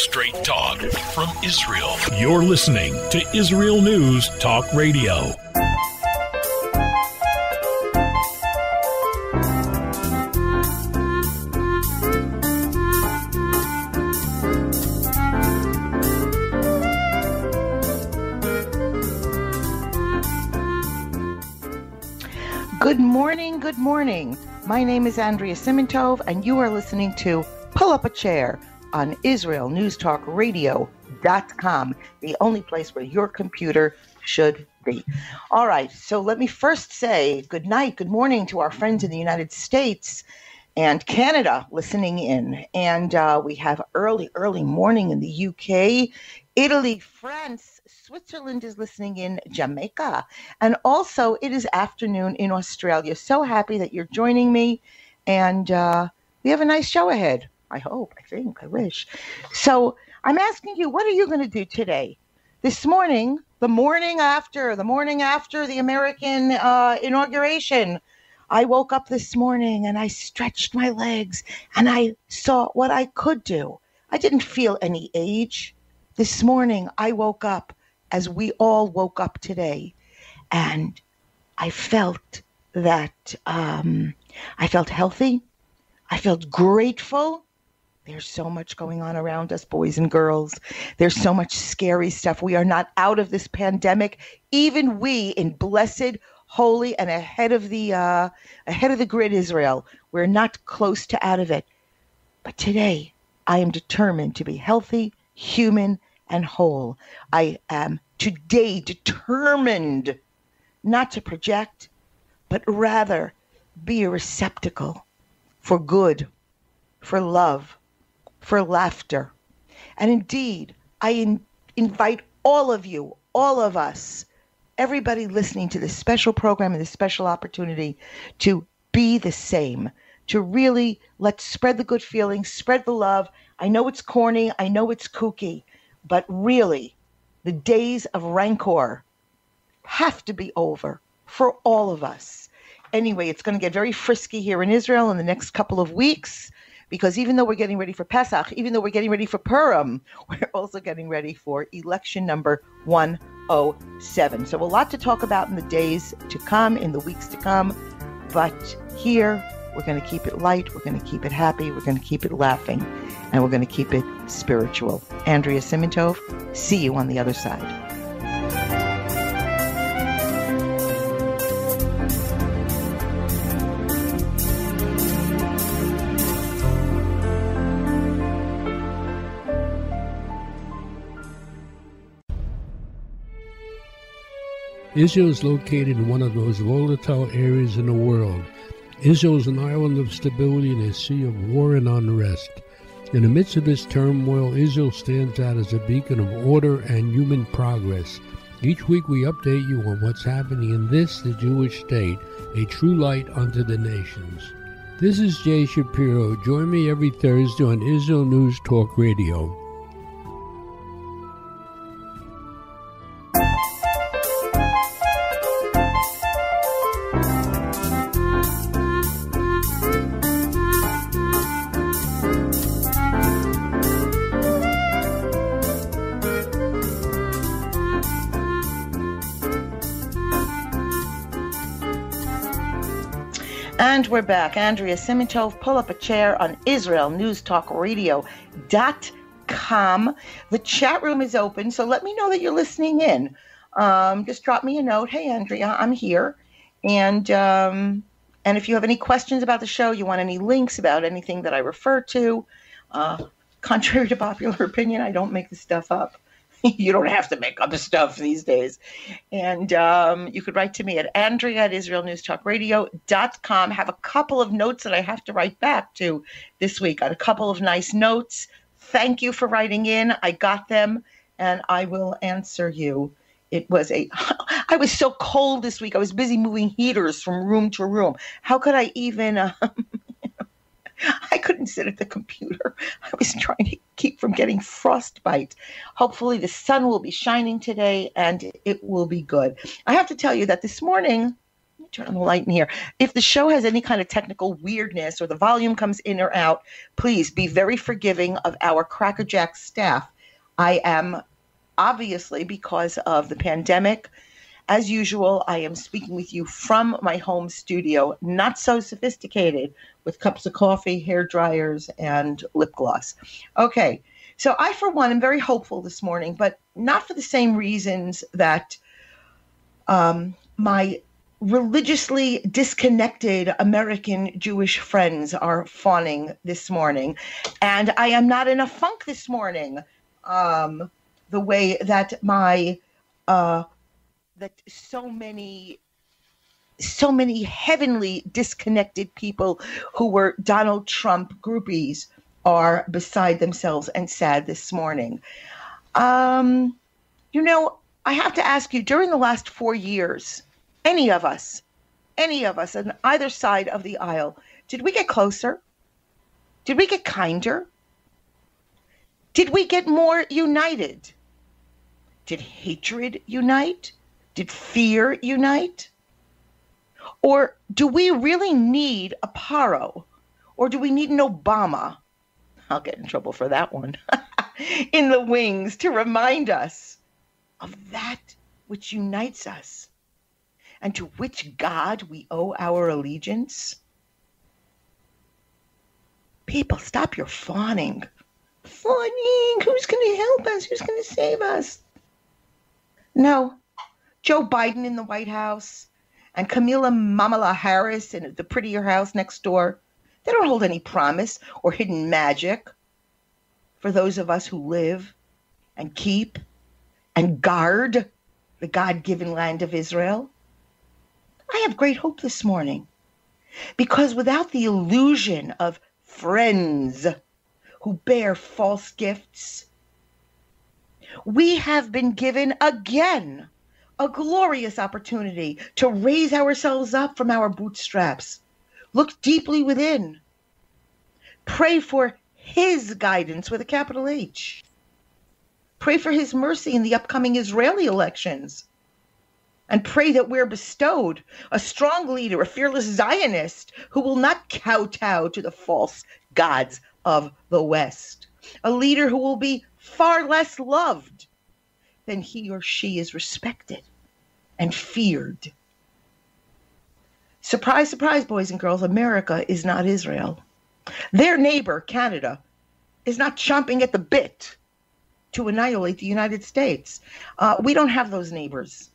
Straight talk from Israel. You're listening to Israel News Talk Radio. Good morning, good morning. My name is Andrea Simantov, and you are listening to Pull Up a Chair on IsraelNewsTalkRadio.com, the only place where your computer should be. All right, so let me first say good night, good morning to our friends in the United States and Canada listening in. And uh, we have early, early morning in the UK, Italy, France, Switzerland is listening in Jamaica. And also, it is afternoon in Australia. So happy that you're joining me. And uh, we have a nice show ahead. I hope, I think, I wish. So I'm asking you, what are you going to do today? This morning, the morning after, the morning after the American uh, inauguration, I woke up this morning and I stretched my legs and I saw what I could do. I didn't feel any age. This morning, I woke up as we all woke up today, and I felt that um, I felt healthy. I felt grateful. There's so much going on around us, boys and girls. There's so much scary stuff. We are not out of this pandemic. Even we, in blessed, holy, and ahead of the uh, ahead of the grid, Israel, we're not close to out of it. But today, I am determined to be healthy, human, and whole. I am today determined not to project, but rather be a receptacle for good, for love, for laughter. And indeed, I in- invite all of you, all of us, everybody listening to this special program and this special opportunity to be the same, to really let's spread the good feelings, spread the love. I know it's corny, I know it's kooky, but really, the days of rancor have to be over for all of us. Anyway, it's going to get very frisky here in Israel in the next couple of weeks because even though we're getting ready for Pesach, even though we're getting ready for Purim, we're also getting ready for election number 107. So, a lot to talk about in the days to come, in the weeks to come. But here, we're going to keep it light, we're going to keep it happy, we're going to keep it laughing and we're going to keep it spiritual. Andrea Simantov, see you on the other side. Israel is located in one of the most volatile areas in the world. Israel is an island of stability in a sea of war and unrest. In the midst of this turmoil, Israel stands out as a beacon of order and human progress. Each week we update you on what's happening in this, the Jewish state, a true light unto the nations. This is Jay Shapiro. Join me every Thursday on Israel News Talk Radio. We're back. Andrea Simantov, pull up a chair on Israel News Talk Radio.com. The chat room is open, so let me know that you're listening in. Um, just drop me a note. Hey, Andrea, I'm here. And um, and if you have any questions about the show, you want any links about anything that I refer to, uh, contrary to popular opinion, I don't make the stuff up. you don't have to make up stuff these days. And um, you could write to me at Andrea at IsraelNewsTalkRadio.com. Have a couple of notes that I have to write back to this week. Got a couple of nice notes. Thank you for writing in. I got them and I will answer you. It was a, I was so cold this week. I was busy moving heaters from room to room. How could I even, um, I couldn't sit at the computer. I was trying to keep from getting frostbite. Hopefully, the sun will be shining today and it will be good. I have to tell you that this morning, turn on the light in here. If the show has any kind of technical weirdness or the volume comes in or out, please be very forgiving of our Crackerjack staff. I am obviously because of the pandemic. As usual, I am speaking with you from my home studio, not so sophisticated, with cups of coffee, hair dryers, and lip gloss. Okay, so I, for one, am very hopeful this morning, but not for the same reasons that um, my religiously disconnected American Jewish friends are fawning this morning. And I am not in a funk this morning, um, the way that my uh, that so many so many heavenly disconnected people who were Donald Trump groupies are beside themselves and sad this morning. Um, you know, I have to ask you during the last four years, any of us, any of us on either side of the aisle, did we get closer? Did we get kinder? Did we get more united? Did hatred unite? Did fear unite? Or do we really need a Paro? Or do we need an Obama? I'll get in trouble for that one. in the wings to remind us of that which unites us and to which God we owe our allegiance? People, stop your fawning. Fawning! Who's going to help us? Who's going to save us? No, Joe Biden in the White House and Kamala Mamala Harris in the prettier house next door, they don't hold any promise or hidden magic for those of us who live and keep and guard the God given land of Israel. I have great hope this morning because without the illusion of friends who bear false gifts, we have been given again a glorious opportunity to raise ourselves up from our bootstraps. Look deeply within. Pray for His guidance with a capital H. Pray for His mercy in the upcoming Israeli elections. And pray that we're bestowed a strong leader, a fearless Zionist who will not kowtow to the false gods of the West. A leader who will be far less loved than he or she is respected and feared. Surprise, surprise, boys and girls, America is not Israel. Their neighbor, Canada, is not chomping at the bit to annihilate the United States. Uh, we don't have those neighbors.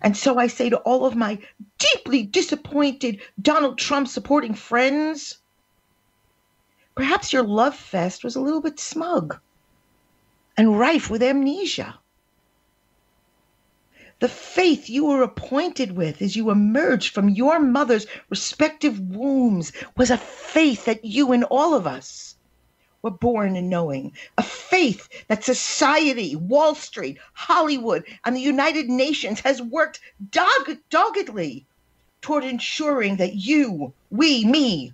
And so I say to all of my deeply disappointed Donald Trump supporting friends, perhaps your love fest was a little bit smug and rife with amnesia the faith you were appointed with as you emerged from your mother's respective wombs was a faith that you and all of us were born in knowing, a faith that society, Wall Street, Hollywood, and the United Nations has worked dog- doggedly toward ensuring that you, we, me,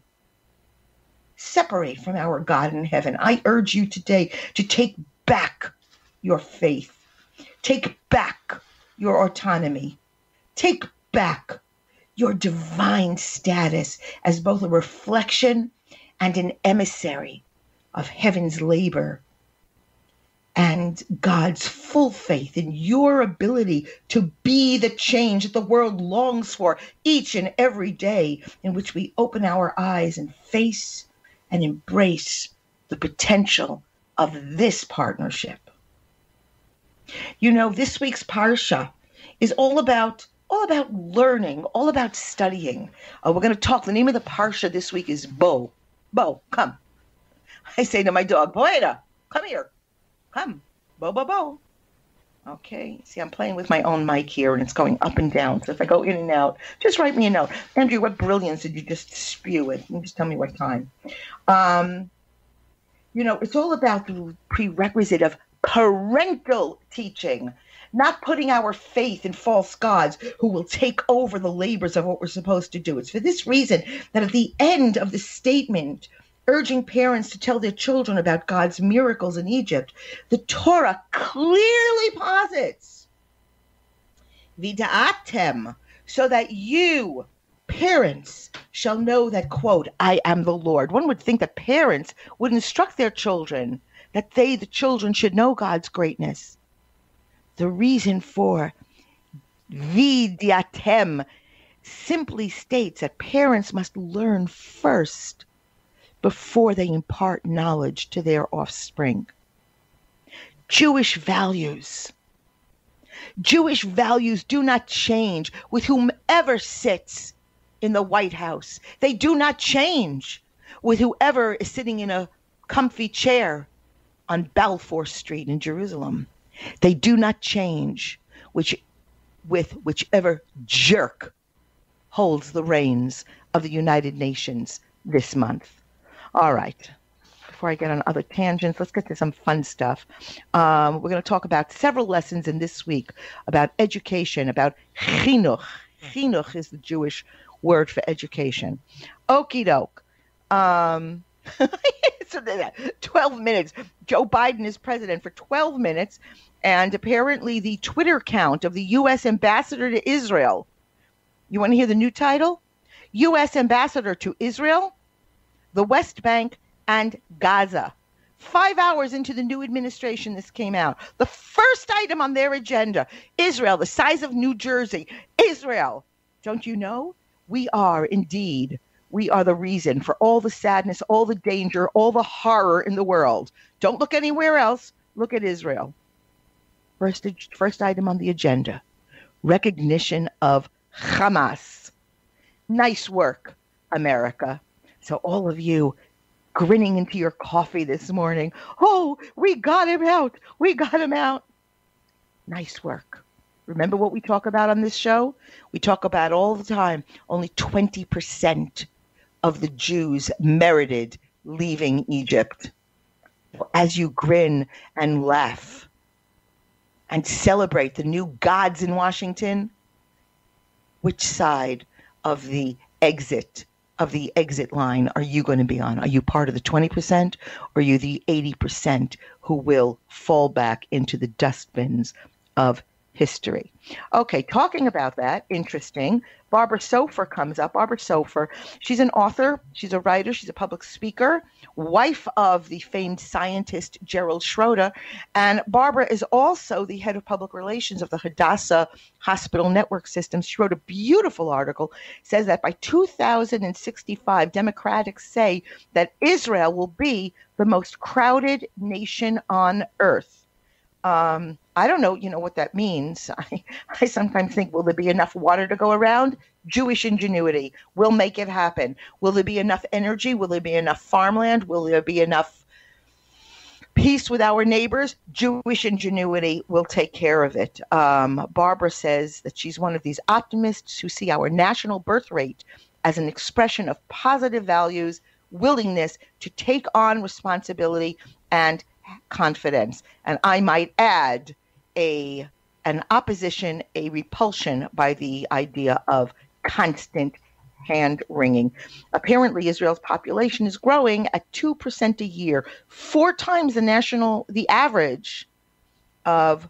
separate from our God in heaven. I urge you today to take back your faith. Take back your autonomy. Take back your divine status as both a reflection and an emissary of heaven's labor and God's full faith in your ability to be the change that the world longs for each and every day in which we open our eyes and face and embrace the potential of this partnership. You know, this week's Parsha is all about all about learning, all about studying. Uh, we're going to talk. The name of the parsha this week is Bo. Bo, come. I say to my dog, Boeda, come here. Come. Bo, bo, bo. Okay. See, I'm playing with my own mic here and it's going up and down. So if I go in and out, just write me a note. Andrew, what brilliance did you just spew it? And just tell me what time. Um, you know, it's all about the prerequisite of parental teaching, not putting our faith in false gods who will take over the labors of what we're supposed to do. It's for this reason that at the end of the statement, urging parents to tell their children about God's miracles in Egypt, the Torah clearly posits Vida'atem so that you, parents, shall know that, quote, I am the Lord. One would think that parents would instruct their children that they, the children, should know God's greatness. The reason for vida'atem simply states that parents must learn first before they impart knowledge to their offspring. Jewish values. Jewish values do not change with whomever sits in the White House. They do not change with whoever is sitting in a comfy chair on Balfour Street in Jerusalem. They do not change which, with whichever jerk holds the reins of the United Nations this month. All right. Before I get on other tangents, let's get to some fun stuff. Um, we're going to talk about several lessons in this week about education, about chinuch. Chinuch is the Jewish word for education. Okie doke. Um, so 12 minutes. Joe Biden is president for 12 minutes. And apparently, the Twitter account of the U.S. ambassador to Israel. You want to hear the new title? U.S. ambassador to Israel, the West Bank, and Gaza. Five hours into the new administration, this came out. The first item on their agenda Israel, the size of New Jersey. Israel. Don't you know? We are indeed we are the reason for all the sadness, all the danger, all the horror in the world. Don't look anywhere else. Look at Israel. First, first item on the agenda recognition of Hamas. Nice work, America. So, all of you grinning into your coffee this morning, oh, we got him out. We got him out. Nice work. Remember what we talk about on this show? We talk about all the time only 20% of the Jews merited leaving Egypt. As you grin and laugh and celebrate the new gods in Washington, which side of the exit of the exit line are you going to be on? Are you part of the 20% or are you the 80% who will fall back into the dustbins of history. Okay, talking about that, interesting. Barbara Sofer comes up. Barbara Sofer, she's an author, she's a writer, she's a public speaker, wife of the famed scientist Gerald Schroeder. And Barbara is also the head of public relations of the Hadassah Hospital Network System. She wrote a beautiful article, says that by 2065, Democrats say that Israel will be the most crowded nation on earth. Um, I don't know, you know, what that means. I, I sometimes think, will there be enough water to go around? Jewish ingenuity will make it happen. Will there be enough energy? Will there be enough farmland? Will there be enough peace with our neighbors? Jewish ingenuity will take care of it. Um, Barbara says that she's one of these optimists who see our national birth rate as an expression of positive values, willingness to take on responsibility, and confidence. And I might add a an opposition, a repulsion by the idea of constant hand wringing. Apparently, Israel's population is growing at two percent a year, four times the national the average of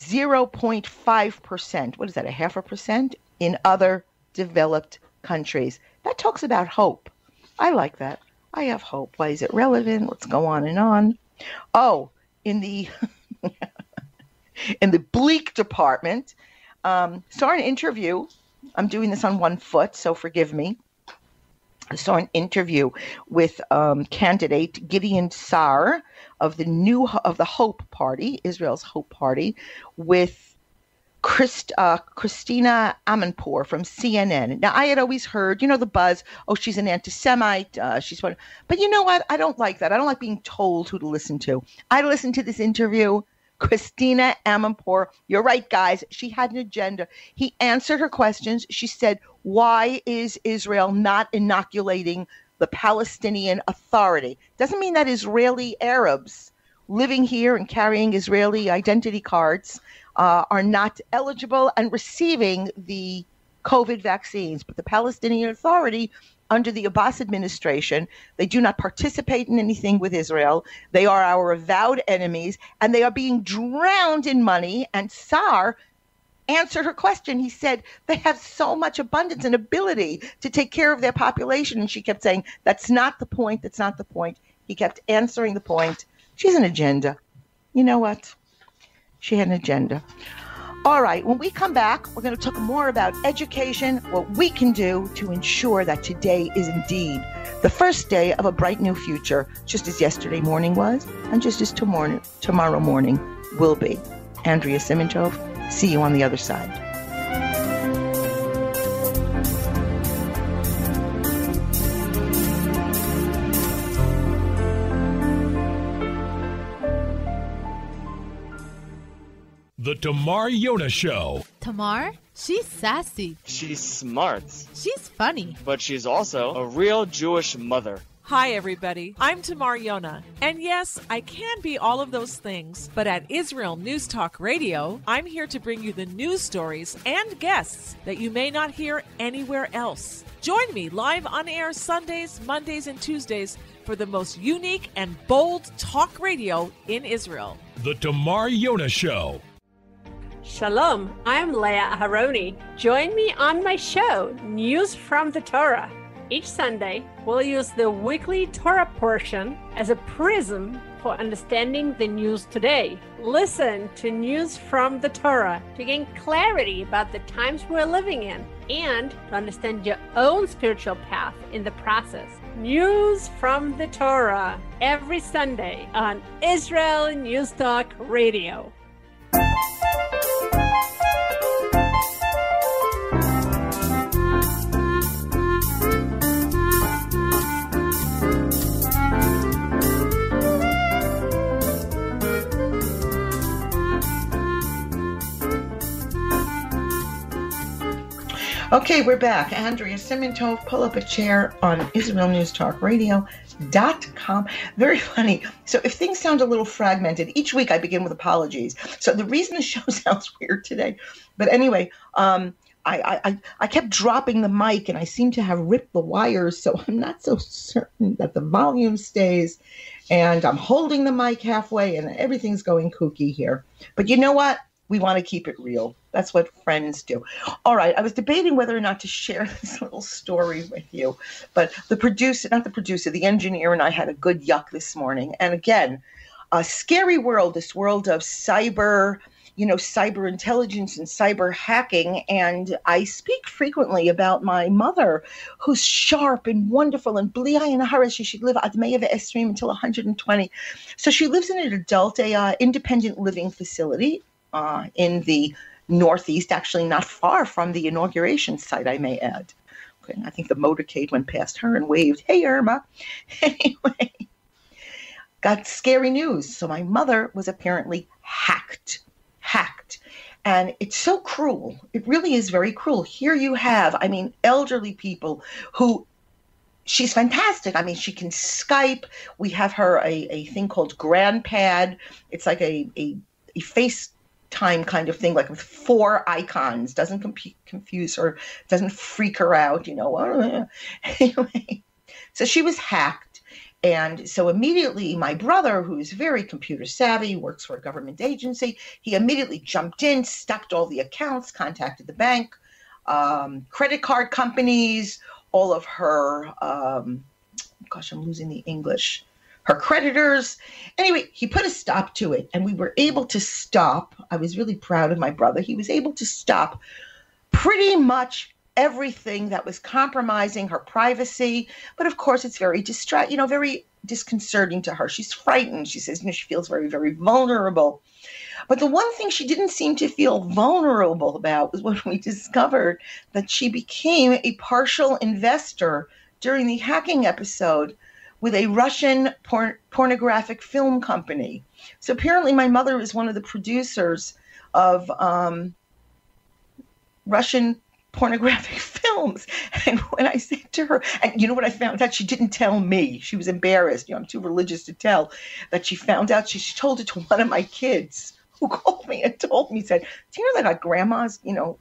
0.5 percent. What is that? A half a percent in other developed countries. That talks about hope. I like that. I have hope. Why is it relevant? Let's go on and on. Oh, in the in the bleak department, um, saw an interview. I'm doing this on one foot, so forgive me. I saw an interview with um, candidate Gideon Sa'ar of the new of the Hope Party, Israel's Hope Party, with Christ, uh, Christiane Amanpour from CNN. Now, I had always heard, you know, the buzz. Oh, she's an anti-Semite. Uh, she's? But you know what? I don't like that. I don't like being told who to listen to. I listened to this interview. Christiane Amanpour, you're right, guys. She had an agenda. He answered her questions. She said, "Why is Israel not inoculating the Palestinian Authority?" Doesn't mean that Israeli Arabs living here and carrying Israeli identity cards uh, are not eligible and receiving the COVID vaccines. But the Palestinian Authority, under the Abbas administration, they do not participate in anything with Israel. They are our avowed enemies, and they are being drowned in money. And Sa'ar answered her question. He said they have so much abundance and ability to take care of their population. And she kept saying, That's not the point. That's not the point. He kept answering the point. She's an agenda. You know what? She had an agenda. All right, when we come back, we're going to talk more about education, what we can do to ensure that today is indeed the first day of a bright new future, just as yesterday morning was, and just as tomorrow, tomorrow morning will be. Andrea Simantov, see you on the other side. The Tamar Yona Show. Tamar? She's sassy. She's smart. She's funny. But she's also a real Jewish mother. Hi, everybody. I'm Tamar Yona. And yes, I can be all of those things, but at Israel News Talk Radio, I'm here to bring you the news stories and guests that you may not hear anywhere else. Join me live on air Sundays, Mondays, and Tuesdays for the most unique and bold talk radio in Israel. The Tamar Yona Show. Shalom, I'm Leah Aharoni. Join me on my show, News from the Torah. Each Sunday, we'll use the weekly Torah portion as a prism for understanding the news today. Listen to News from the Torah to gain clarity about the times we're living in and to understand your own spiritual path in the process. News from the Torah every Sunday on Israel News Talk Radio. Okay, we're back. Andrea Simantov, pull up a chair on Israel News Talk Radio.com. Very funny. So, if things sound a little fragmented, each week I begin with apologies. So, the reason the show sounds weird today, but anyway, um, I, I, I kept dropping the mic and I seem to have ripped the wires, so I'm not so certain that the volume stays. And I'm holding the mic halfway and everything's going kooky here. But you know what? We want to keep it real. That's what friends do. All right, I was debating whether or not to share this little story with you, but the producer, not the producer, the engineer and I had a good yuck this morning. And again, a scary world, this world of cyber, you know, cyber intelligence and cyber hacking. And I speak frequently about my mother, who's sharp and wonderful and bli ayin hara. She should live at Meyava Esrim until 120. So she lives in an adult, a uh, independent living facility uh, in the Northeast, actually not far from the inauguration site, I may add. Okay, I think the motorcade went past her and waved, Hey, Irma. Anyway, got scary news. So my mother was apparently hacked. Hacked. And it's so cruel. It really is very cruel. Here you have, I mean, elderly people who she's fantastic. I mean, she can Skype. We have her a, a thing called GrandPad. It's like a, a, a face time kind of thing, like with four icons, doesn't comp- confuse her, doesn't freak her out, you know. anyway, so she was hacked. And so immediately, my brother, who's very computer savvy, works for a government agency, he immediately jumped in, stuck all the accounts, contacted the bank, um, credit card companies, all of her, um, gosh, I'm losing the English her creditors. Anyway, he put a stop to it, and we were able to stop. I was really proud of my brother. He was able to stop pretty much everything that was compromising her privacy. But of course, it's very distract, you know, very disconcerting to her. She's frightened. She says, you know, she feels very, very vulnerable. But the one thing she didn't seem to feel vulnerable about was when we discovered that she became a partial investor during the hacking episode with a Russian porn- pornographic film company. So apparently, my mother is one of the producers of um, Russian pornographic films. And when I said to her, and you know what I found out? She didn't tell me. She was embarrassed. You know, I'm too religious to tell that she found out. She, she told it to one of my kids who called me and told me, said, Do you know that grandma's, you know,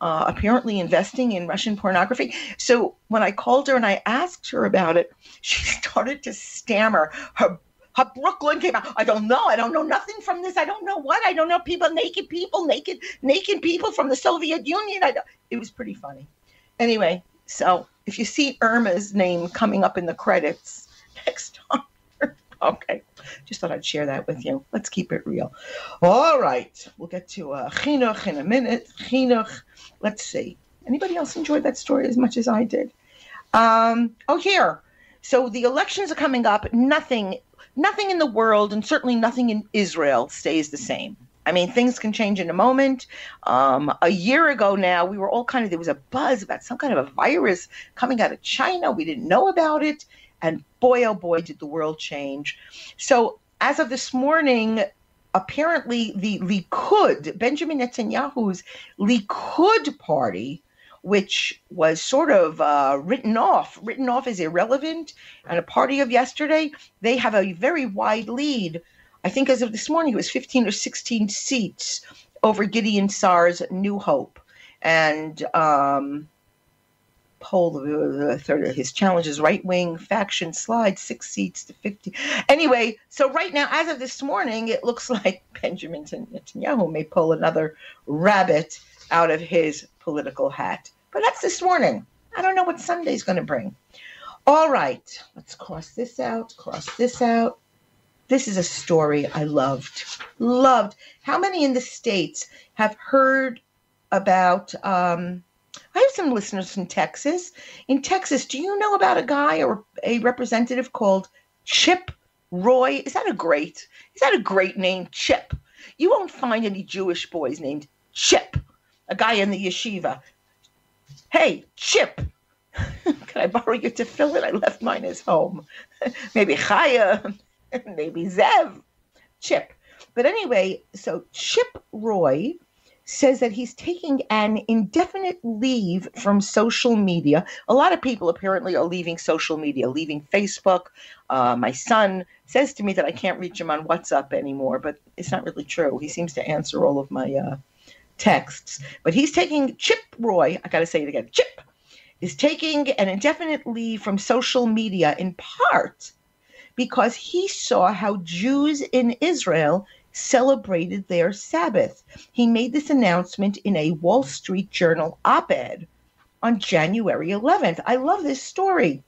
uh, apparently investing in Russian pornography. So when I called her and I asked her about it, she started to stammer. Her How Brooklyn came out. I don't know. I don't know nothing from this. I don't know what. I don't know people, naked people, naked, naked people from the Soviet Union. I don't, it was pretty funny. Anyway, so if you see Irma's name coming up in the credits next time, okay, just thought I'd share that with you. Let's keep it real. All right, we'll get to uh, chinuch in a minute. Chinuch. Let's see. Anybody else enjoyed that story as much as I did? Um, oh, here. So the elections are coming up. Nothing, nothing in the world, and certainly nothing in Israel, stays the same. I mean, things can change in a moment. Um, a year ago now, we were all kind of, there was a buzz about some kind of a virus coming out of China. We didn't know about it. And boy, oh boy, did the world change. So as of this morning, apparently the Likud, Benjamin Netanyahu's Likud party, which was sort of uh, written off, written off as irrelevant, and a party of yesterday, they have a very wide lead I think as of this morning, it was 15 or 16 seats over Gideon Sa'ar's New Hope. And um, poll, the third of his challenges, right wing faction slide six seats to 50. Anyway, so right now, as of this morning, it looks like Benjamin Netanyahu may pull another rabbit out of his political hat. But that's this morning. I don't know what Sunday's going to bring. All right, let's cross this out, cross this out. This is a story I loved. Loved. How many in the States have heard about? Um, I have some listeners from Texas. In Texas, do you know about a guy or a representative called Chip Roy? Is that a great? Is that a great name, Chip? You won't find any Jewish boys named Chip. A guy in the yeshiva. Hey, Chip. Can I borrow your tefillin? I left mine at home. Maybe Chaya. maybe Zev, Chip. But anyway, so Chip Roy says that he's taking an indefinite leave from social media. A lot of people apparently are leaving social media, leaving Facebook. Uh, my son says to me that I can't reach him on WhatsApp anymore, but it's not really true. He seems to answer all of my uh, texts. But he's taking Chip Roy, I got to say it again, Chip is taking an indefinite leave from social media in part because he saw how Jews in Israel celebrated their Sabbath. He made this announcement in a Wall Street Journal op ed on January 11th. I love this story.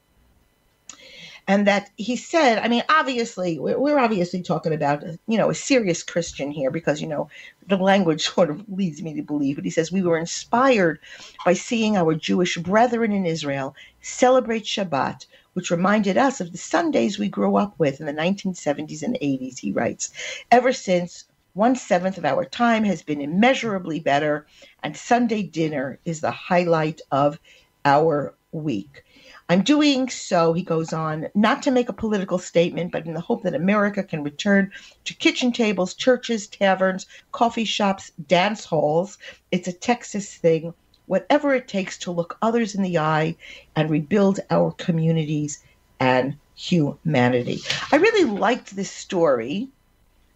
And that he said, I mean, obviously, we're obviously talking about, you know, a serious Christian here because, you know, the language sort of leads me to believe. But he says, we were inspired by seeing our Jewish brethren in Israel celebrate Shabbat which reminded us of the Sundays we grew up with in the 1970s and 80s, he writes. Ever since, one seventh of our time has been immeasurably better, and Sunday dinner is the highlight of our week. I'm doing so, he goes on, not to make a political statement, but in the hope that America can return to kitchen tables, churches, taverns, coffee shops, dance halls. It's a Texas thing whatever it takes to look others in the eye and rebuild our communities and humanity. I really liked this story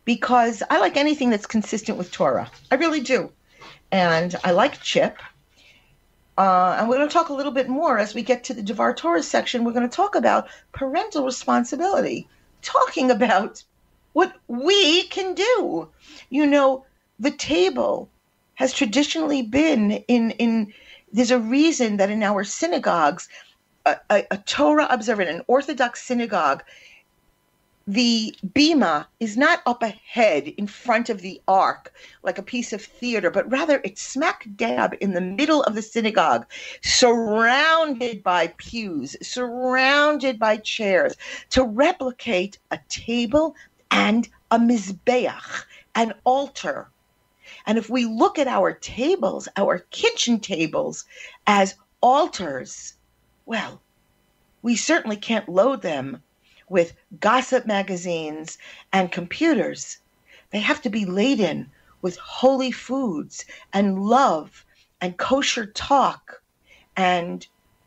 because I like anything that's consistent with Torah. I really do. And I like Chip. Uh, and we're going to talk a little bit more as we get to the Devar Torah section. We're going to talk about parental responsibility, talking about what we can do. You know, the table has traditionally been in in there's a reason that in our synagogues a, a, a torah observant an orthodox synagogue the bima is not up ahead in front of the ark like a piece of theater, but rather it's smack dab in the middle of the synagogue, surrounded by pews, surrounded by chairs, to replicate a table and a mizbeach, an altar and if we look at our tables, our kitchen tables, as altars, well, we certainly can't load them with gossip magazines and computers. They have to be laden with holy foods and love and kosher talk and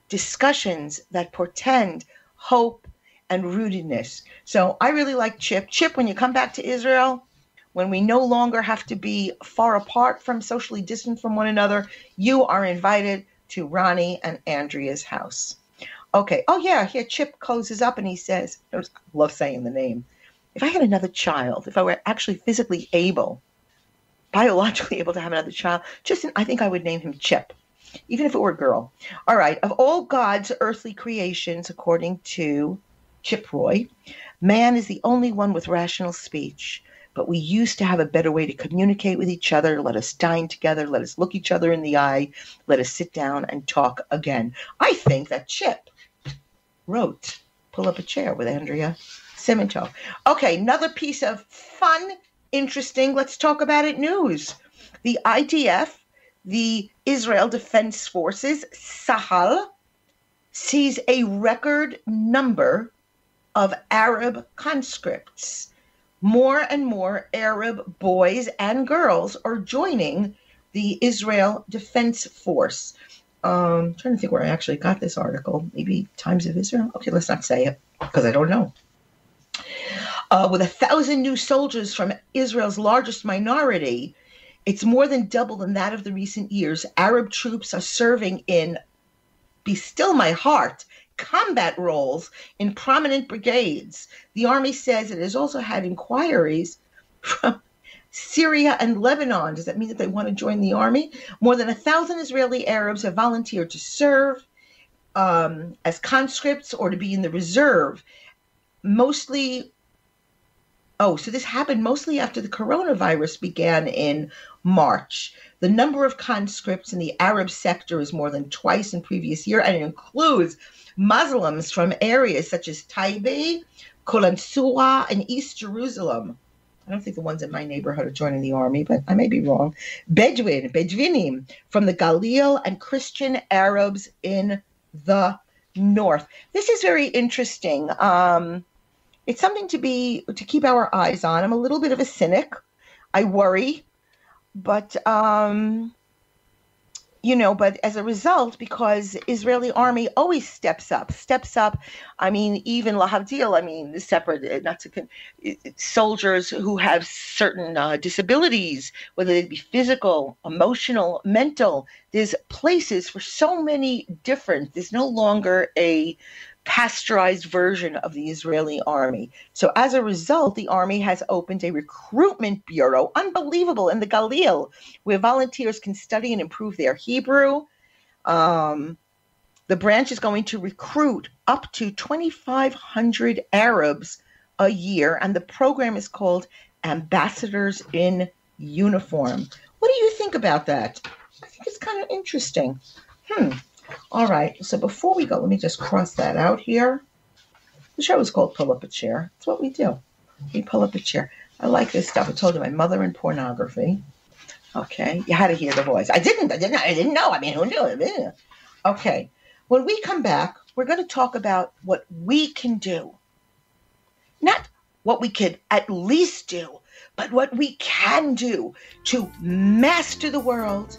discussions that portend hope and rootedness. So I really like Chip. Chip, when you come back to Israel, when we no longer have to be far apart from socially distant from one another, you are invited to Ronnie and Andrea's house. Okay. Oh, yeah. Here, Chip closes up and he says, I love saying the name. if I had another child, if I were actually physically able, biologically able to have another child, just I think I would name him Chip, even if it were a girl. All right, of all God's earthly creations, according to Chip Roy, man is the only one with rational speech. But we used to have a better way to communicate with each other. Let us dine together. Let us look each other in the eye. Let us sit down and talk again. I think that Chip wrote Pull Up a Chair with Andrea Simantov. Okay, another piece of fun, interesting, let's talk about it news. The IDF, the Israel Defense Forces, Sahal, sees a record number of Arab conscripts more and more Arab boys and girls are joining the Israel Defense Force. Um, I'm trying to think where I actually got this article. Maybe Times of Israel? Okay, let's not say it because I don't know. Uh, with a thousand new soldiers from Israel's largest minority, it's more than double than that of the recent years. Arab troops are serving in Be Still My Heart combat roles in prominent brigades. The Army says it has also had inquiries from Syria and Lebanon. Does that mean that they want to join the army? More than a thousand Israeli Arabs have volunteered to serve um, as conscripts or to be in the reserve. Mostly, oh, so this happened mostly after the coronavirus began in March. The number of conscripts in the Arab sector is more than twice in previous year, and it includes Muslims from areas such as Taibe, Kolansua, and East Jerusalem. I don't think the ones in my neighborhood are joining the army, but I may be wrong. Bedouin, Bedouinim from the Galil and Christian Arabs in the north. This is very interesting. Um, it's something to be to keep our eyes on. I'm a little bit of a cynic. I worry, but um, you know, but as a result, because Israeli army always steps up, steps up. I mean, even Lahavdil, I mean, the separate, not to soldiers who have certain uh, disabilities, whether they be physical, emotional, mental. There's places for so many different. There's no longer a pasteurized version of the Israeli army. So as a result, the army has opened a recruitment bureau, unbelievable, in the Galil, where volunteers can study and improve their Hebrew. Um, the branch is going to recruit up to 2,500 Arabs a year, and the program is called Ambassadors in Uniform. What do you think about that? I think it's kind of interesting. Hmm. All right, so before we go, let me just cross that out here. The show is called Pull Up a Chair. That's what we do. We pull up a chair. I like this stuff. I told you my mother in pornography. Okay, you had to hear the voice. I didn't. I didn't. I didn't know. I mean, who knew? Okay, when we come back, we're going to talk about what we can do. Not what we could at least do, but what we can do to master the world,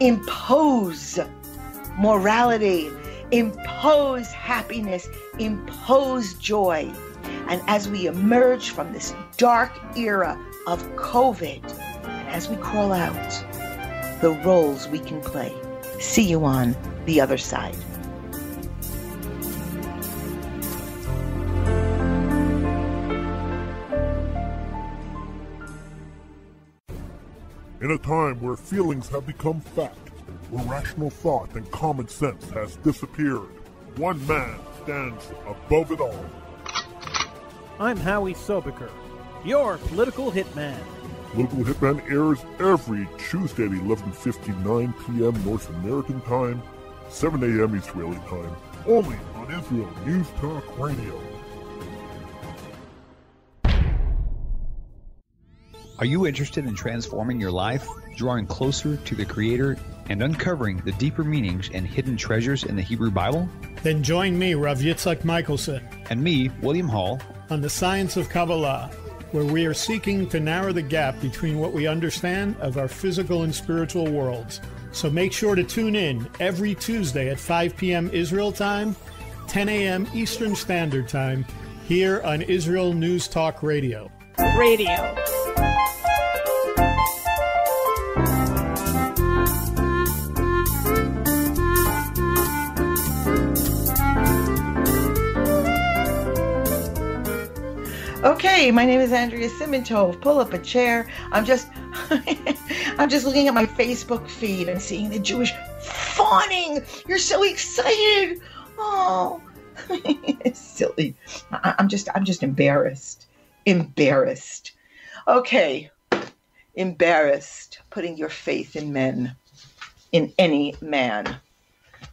impose morality, impose happiness, impose joy. And as we emerge from this dark era of COVID, and as we crawl out, the roles we can play. See you on the other side. In a time where feelings have become fact, where rational thought and common sense has disappeared. One man stands above it all. I'm Howie Sobaker, your political hitman. Local Hitman airs every Tuesday at 11.59 p.m. North American time, 7 a.m. Israeli time, only on Israel News Talk Radio. Are you interested in transforming your life, drawing closer to the Creator, and uncovering the deeper meanings and hidden treasures in the Hebrew Bible? Then join me, Rav Yitzhak Michelson, and me, William Hall, on the Science of Kabbalah, where we are seeking to narrow the gap between what we understand of our physical and spiritual worlds. So make sure to tune in every Tuesday at 5 p.m. Israel time, 10 a.m. Eastern Standard Time, here on Israel News Talk Radio. Radio. Okay, my name is Andrea Simantov. Pull up a chair. I'm just I'm just looking at my Facebook feed and seeing the Jewish fawning. You're so excited. Oh, silly. I- I'm just I'm just embarrassed. Embarrassed. Okay. Embarrassed. Putting your faith in men. In any man.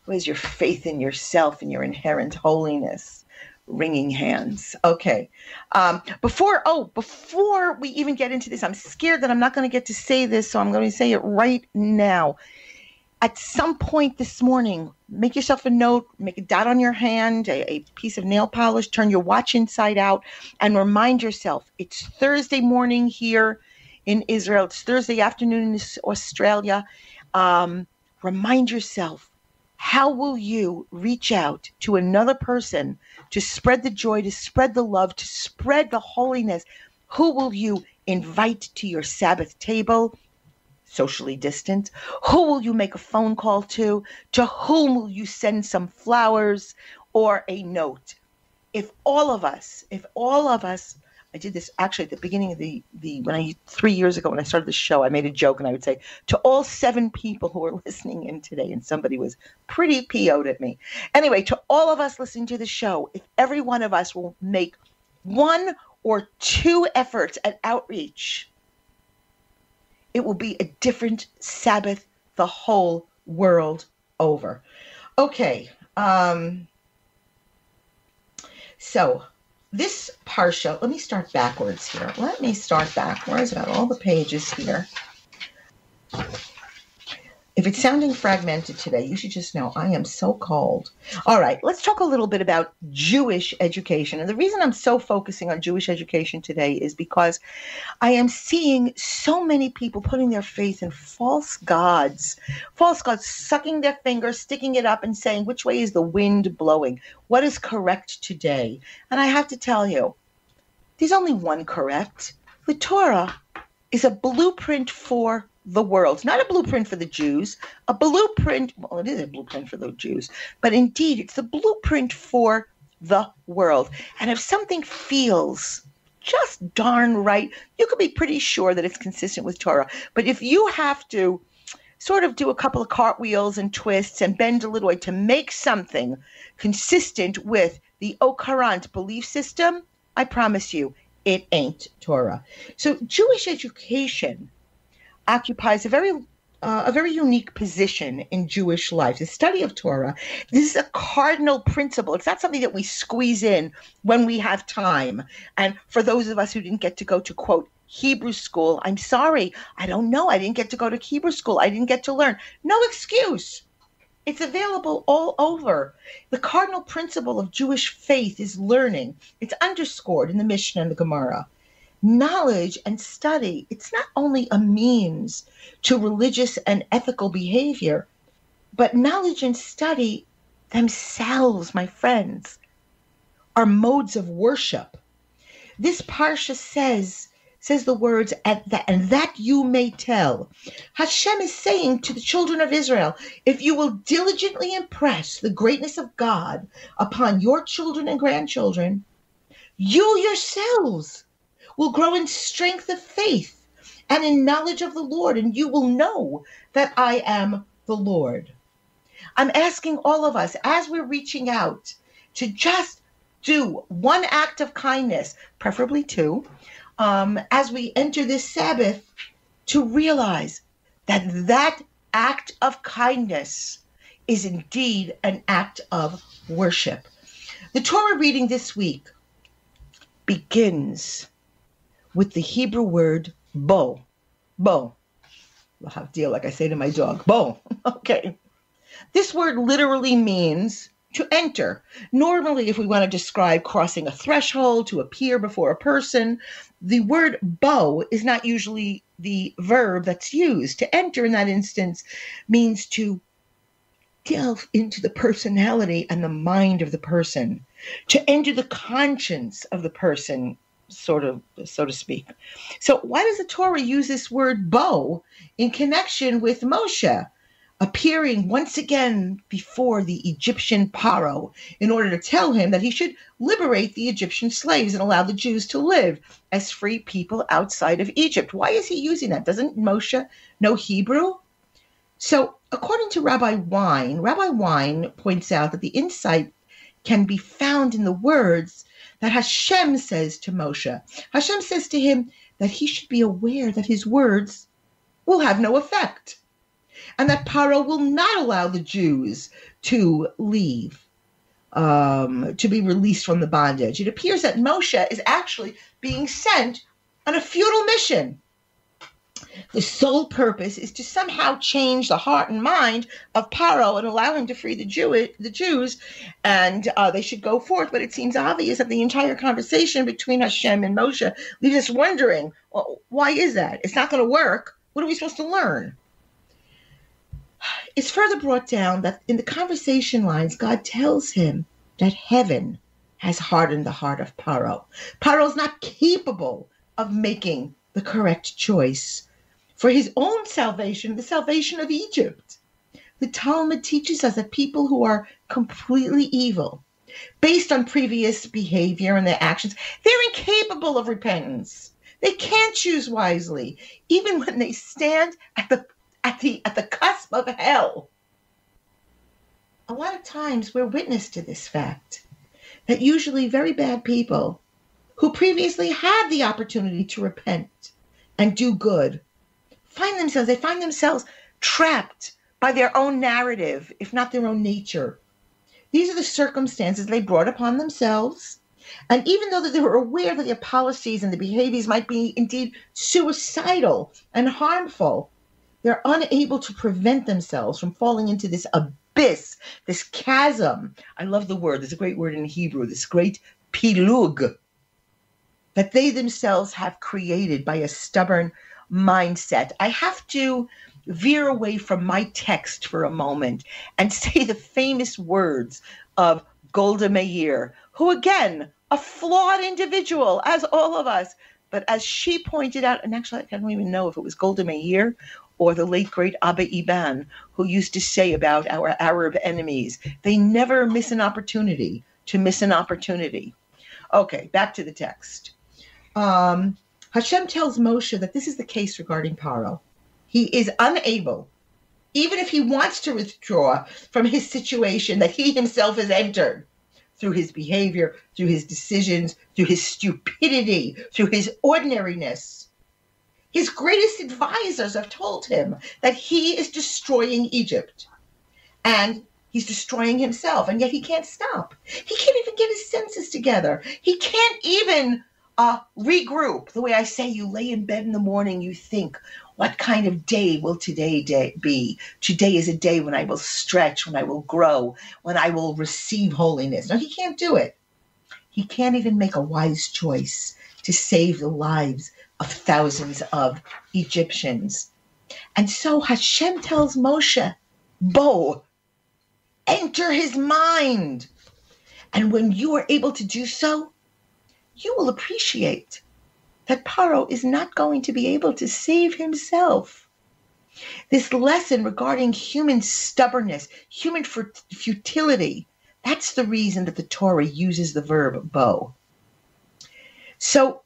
Where's your faith in yourself and your inherent holiness? Wringing hands. Okay. Um, before, oh, before we even get into this, I'm scared that I'm not going to get to say this, so I'm going to say it right now. At some point this morning, make yourself a note, make a dot on your hand, a, a piece of nail polish, turn your watch inside out, and remind yourself it's Thursday morning here in Israel, it's Thursday afternoon in Australia. Um, remind yourself how will you reach out to another person to spread the joy, to spread the love, to spread the holiness? Who will you invite to your Sabbath table, socially distant? Who will you make a phone call to? To whom will you send some flowers or a note? If all of us, if all of us I did this actually at the beginning of the the when I three years ago when I started the show. I made a joke and I would say to all seven people who are listening in today, and somebody was pretty PO'd at me. Anyway, to all of us listening to the show, if every one of us will make one or two efforts at outreach, it will be a different Sabbath the whole world over. Okay. Um, so this parsha, let me start backwards here. Let me start backwards. I got all the pages here. If it's sounding fragmented today, you should just know I am so cold. All right, let's talk a little bit about Jewish education. And the reason I'm so focusing on Jewish education today is because I am seeing so many people putting their faith in false gods, false gods sucking their finger, sticking it up, and saying, which way is the wind blowing? What is correct today? And I have to tell you, there's only one correct. The Torah is a blueprint for the world, not a blueprint for the Jews, a blueprint. Well, it is a blueprint for the Jews, but indeed, it's the blueprint for the world. And if something feels just darn right, you can be pretty sure that it's consistent with Torah. But if you have to sort of do a couple of cartwheels and twists and bend a little way to make something consistent with the au courant belief system, I promise you, it ain't Torah. So Jewish education occupies a very uh, a very unique position in Jewish life. The study of Torah, this is a cardinal principle. It's not something that we squeeze in when we have time. And for those of us who didn't get to go to quote Hebrew school, I'm sorry, I don't know. I didn't get to go to Hebrew school. I didn't get to learn. No excuse. It's available all over. The cardinal principle of Jewish faith is learning. It's underscored in the Mishnah and the Gemara knowledge and study, it's not only a means to religious and ethical behavior, but knowledge and study themselves, my friends, are modes of worship. This parsha says, says the words, at that, and that you may tell. Hashem is saying to the children of Israel, if you will diligently impress the greatness of God upon your children and grandchildren, you yourselves will grow in strength of faith and in knowledge of the Lord, and you will know that I am the Lord. I'm asking all of us as we're reaching out to just do one act of kindness, preferably two, um, as we enter this Sabbath, to realize that that act of kindness is indeed an act of worship. The Torah reading this week begins with the Hebrew word bo. Bo. Deal, like I say to my dog. Bo. Okay. This word literally means to enter. Normally, if we want to describe crossing a threshold to appear before a person, the word bo is not usually the verb that's used. To enter in that instance means to delve into the personality and the mind of the person, to enter the conscience of the person, sort of so to speak. So why does the Torah use this word bo in connection with Moshe? appearing once again before the Egyptian Paro in order to tell him that he should liberate the Egyptian slaves and allow the Jews to live as free people outside of Egypt. Why is he using that? Doesn't Moshe know Hebrew? So, according to Rabbi Wein, Rabbi Wein points out that the insight can be found in the words that Hashem says to Moshe. Hashem says to him that he should be aware that his words will have no effect and that Paro will not allow the Jews to leave, um, to be released from the bondage. It appears that Moshe is actually being sent on a futile mission. The sole purpose is to somehow change the heart and mind of Paro and allow him to free the Jew the Jews, and uh, they should go forth. But it seems obvious that the entire conversation between Hashem and Moshe leaves us wondering, well, why is that? It's not going to work. What are we supposed to learn? It's further brought down that in the conversation lines, God tells him that heaven has hardened the heart of Paro. Paro is not capable of making the correct choice for his own salvation, the salvation of Egypt. The Talmud teaches us that people who are completely evil, based on previous behavior and their actions, they're incapable of repentance. They can't choose wisely, even when they stand at the at the at the cusp of hell. A lot of times we're witness to this fact that usually very bad people who previously had the opportunity to repent and do good find themselves they find themselves trapped by their own narrative if not their own nature. These are the circumstances they brought upon themselves. And even though they were aware that their policies and the behaviors might be indeed suicidal and harmful they're unable to prevent themselves from falling into this abyss, this chasm. I love the word, there's a great word in Hebrew, this great pilug that they themselves have created by a stubborn mindset. I have to veer away from my text for a moment and say the famous words of Golda Meir, who again, a flawed individual, as all of us, but as she pointed out, and actually I don't even know if it was Golda Meir or the late great Abba Eban, who used to say about our Arab enemies, they never miss an opportunity to miss an opportunity. Okay, back to the text. Um, Hashem tells Moshe that this is the case regarding Paro. He is unable, even if he wants to withdraw from his situation that he himself has entered through his behavior, through his decisions, through his stupidity, through his ordinariness his greatest advisors have told him that he is destroying Egypt and he's destroying himself, and yet he can't stop. He can't even get his senses together. He can't even uh, regroup. The way I say, you lay in bed in the morning, you think, what kind of day will today day be? Today is a day when I will stretch, when I will grow, when I will receive holiness. No, he can't do it. He can't even make a wise choice to save the lives of thousands of Egyptians. And so Hashem tells Moshe, Bo, enter his mind. And when you are able to do so, you will appreciate that Paro is not going to be able to save himself. This lesson regarding human stubbornness, human futility, that's the reason that the Torah uses the verb bo. So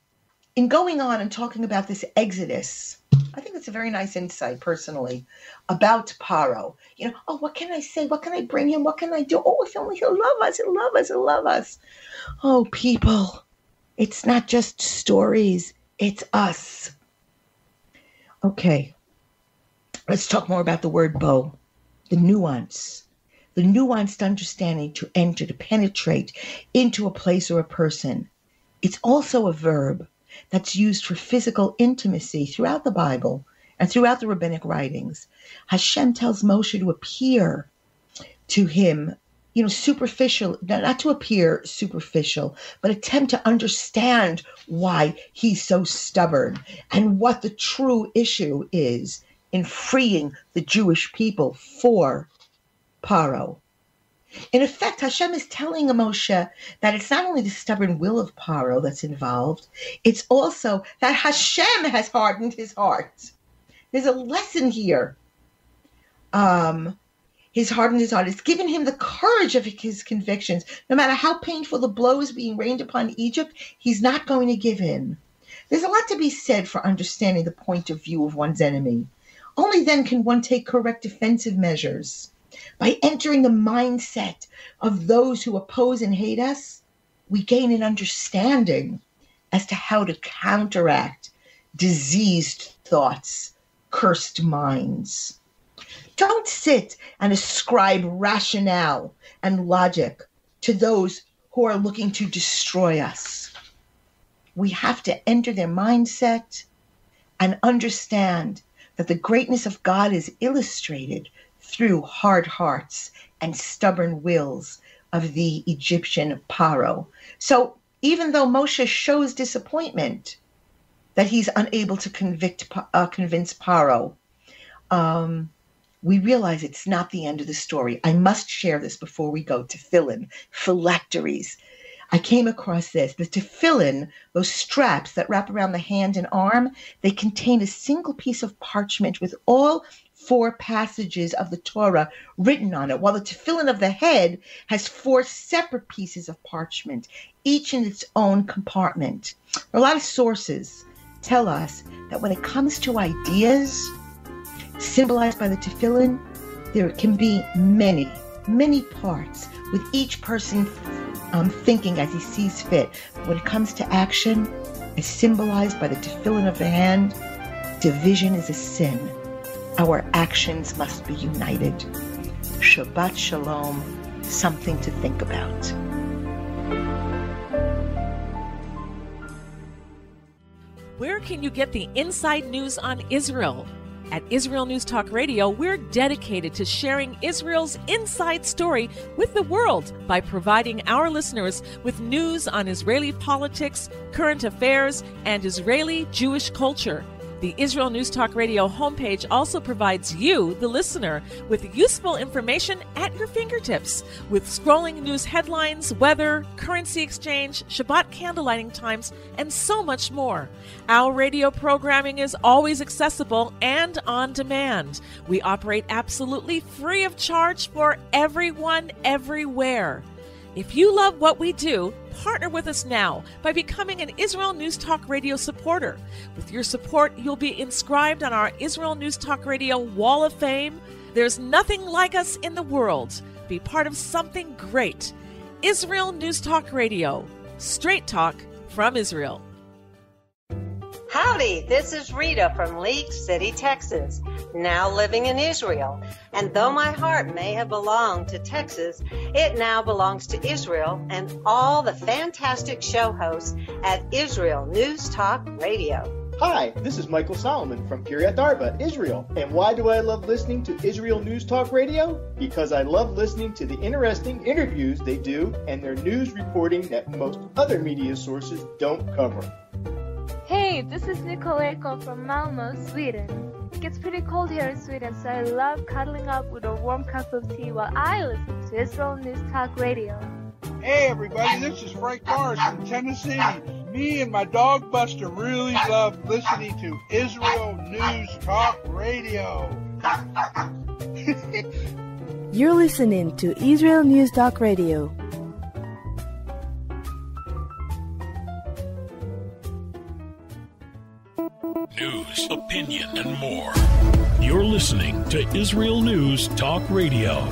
in going on and talking about this exodus, I think it's a very nice insight personally about Paro. You know, oh, what can I say? What can I bring him? What can I do? Oh, if only he'll love us, he'll love us, he'll love us. Oh, people, it's not just stories, it's us. Okay, let's talk more about the word bo, the nuance, the nuanced understanding to enter, to penetrate into a place or a person. It's also a verb that's used for physical intimacy throughout the Bible and throughout the rabbinic writings. Hashem tells Moshe to appear to him, you know, superficial, not to appear superficial, but attempt to understand why he's so stubborn and what the true issue is in freeing the Jewish people for Paro. In effect, Hashem is telling Moshe that it's not only the stubborn will of Paro that's involved, it's also that Hashem has hardened his heart. There's a lesson here. um, his heart and his heart. It's given him the courage of his convictions. No matter how painful the blow is being rained upon Egypt, he's not going to give in. There's a lot to be said for understanding the point of view of one's enemy. Only then can one take correct defensive measures. By entering the mindset of those who oppose and hate us, we gain an understanding as to how to counteract diseased thoughts, cursed minds. Don't sit and ascribe rationale and logic to those who are looking to destroy us. We have to enter their mindset and understand that the greatness of God is illustrated through hard hearts and stubborn wills of the Egyptian Paro. So even though Moshe shows disappointment that he's unable to convict, uh, convince Paro, um, we realize it's not the end of the story. I must share this before we go. Tefillin, phylacteries. I came across this. The tefillin, those straps that wrap around the hand and arm, they contain a single piece of parchment with all four passages of the Torah written on it, while the tefillin of the head has four separate pieces of parchment, each in its own compartment. A lot of sources tell us that when it comes to ideas symbolized by the tefillin, there can be many, many parts, with each person um, thinking as he sees fit. When it comes to action, as symbolized by the tefillin of the hand, division is a sin. Our actions must be united. Shabbat Shalom, something to think about. Where can you get the inside news on Israel? At Israel News Talk Radio, we're dedicated to sharing Israel's inside story with the world by providing our listeners with news on Israeli politics, current affairs, and Israeli Jewish culture. The Israel News Talk Radio homepage also provides you, the listener, with useful information at your fingertips, with scrolling news headlines, weather, currency exchange, Shabbat candlelighting times, and so much more. Our radio programming is always accessible and on demand. We operate absolutely free of charge for everyone, everywhere. If you love what we do, partner with us now by becoming an Israel News Talk Radio supporter. With your support, you'll be inscribed on our Israel News Talk Radio Wall of Fame. There's nothing like us in the world. Be part of something great. Israel News Talk Radio. Straight talk from Israel. Howdy, this is Rita from League City, Texas, now living in Israel. And though my heart may have belonged to Texas, it now belongs to Israel and all the fantastic show hosts at Israel News Talk Radio. Hi, this is Michael Solomon from Kiryat Arba, Israel. And why do I love listening to Israel News Talk Radio? Because I love listening to the interesting interviews they do and their news reporting that most other media sources don't cover. Hey, this is Nicoleko from Malmo, Sweden. It gets pretty cold here in Sweden, so I love cuddling up with a warm cup of tea while I listen to Israel News Talk Radio. Hey everybody, this is Frank Morris from Tennessee. Me and my dog Buster really love listening to Israel News Talk Radio. You're listening to Israel News Talk Radio. Opinion, and more. You're listening to Israel News Talk Radio.